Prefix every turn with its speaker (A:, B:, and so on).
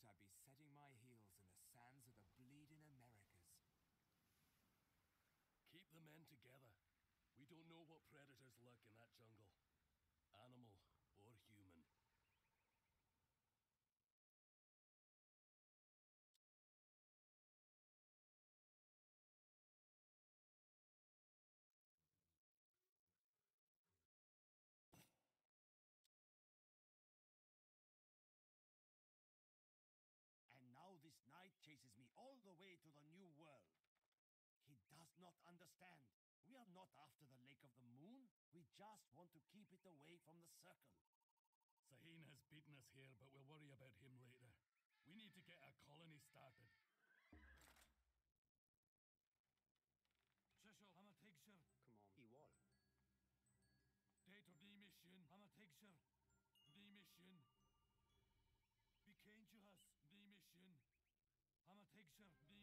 A: thought I'd be setting my heels in the sands of the bleeding Americas.
B: Keep the men together. We don't know what predators lurk in that jungle.
C: Understand. We are not after the Lake of the Moon. We just want to keep it away from the circle.
B: Sahin has beaten us here, but we'll worry about him later. We need to get a colony started. Shishal, I'm a Tigshir.
D: Command Ewall.
B: Date of the mission. I'm a Tigshir. The mission. Be kind to us. The mission. I'm a Tigshir. The